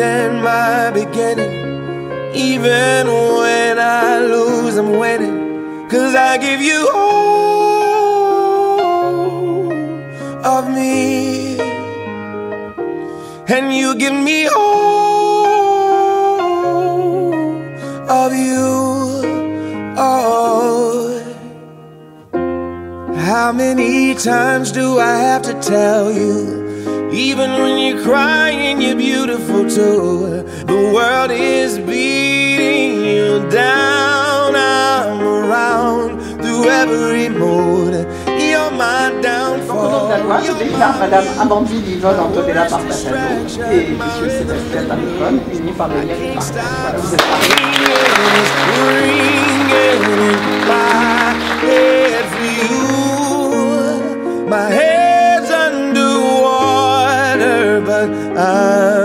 And my beginning. Even when I lose, I'm winning. Cause I give you all of me. And you give me all of you. Oh. How many times do I have to tell you? Even when you're crying, you're beautiful too. The world is beating you down. I'm around through every mood. You're my downfall. Moi, je déclare Madame Amandine Yvonne Antonella Partatano et Monsieur Sébastien Tarifon, unis par le lien du partage. Voilà, vous êtes